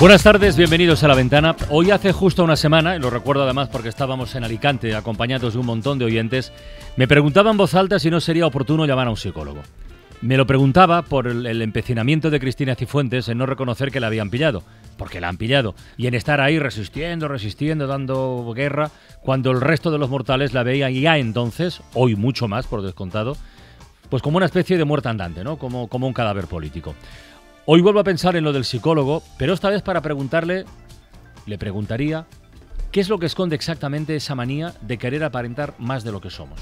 Buenas tardes, bienvenidos a La Ventana. Hoy hace justo una semana, y lo recuerdo además porque estábamos en Alicante acompañados de un montón de oyentes, me preguntaba en voz alta si no sería oportuno llamar a un psicólogo. Me lo preguntaba por el, el empecinamiento de Cristina Cifuentes en no reconocer que la habían pillado, porque la han pillado, y en estar ahí resistiendo, resistiendo, dando guerra, cuando el resto de los mortales la veían ya entonces, hoy mucho más por descontado, pues como una especie de muerte andante, ¿no? Como, como un cadáver político. Hoy vuelvo a pensar en lo del psicólogo, pero esta vez para preguntarle, le preguntaría, ¿qué es lo que esconde exactamente esa manía de querer aparentar más de lo que somos?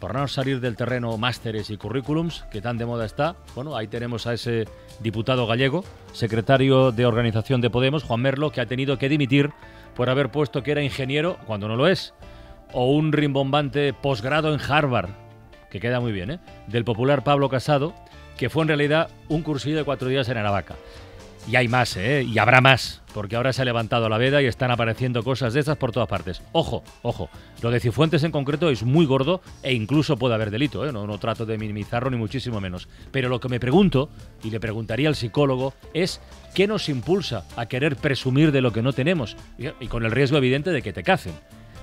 Por no salir del terreno másteres y currículums, que tan de moda está, bueno, ahí tenemos a ese diputado gallego, secretario de organización de Podemos, Juan Merlo, que ha tenido que dimitir por haber puesto que era ingeniero cuando no lo es, o un rimbombante posgrado en Harvard, que queda muy bien, ¿eh? del popular Pablo Casado, que fue en realidad un cursillo de cuatro días en Aravaca. Y hay más, ¿eh? Y habrá más, porque ahora se ha levantado la veda y están apareciendo cosas de estas por todas partes. Ojo, ojo, lo de Cifuentes en concreto es muy gordo e incluso puede haber delito, ¿eh? No, no trato de minimizarlo ni muchísimo menos. Pero lo que me pregunto, y le preguntaría al psicólogo, es ¿qué nos impulsa a querer presumir de lo que no tenemos? Y, con el riesgo evidente de que te cacen.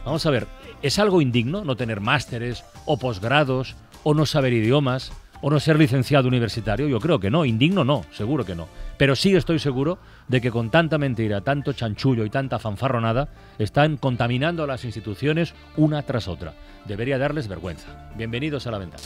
Vamos a ver, ¿es algo indigno no tener másteres o posgrados o no saber idiomas? O no ser licenciado universitario? Yo creo que no, indigno no, seguro que no. Pero sí estoy seguro de que con tanta mentira, tanto chanchullo y tanta fanfarronada, están contaminando a las instituciones una tras otra. Debería darles vergüenza. Bienvenidos a la ventana.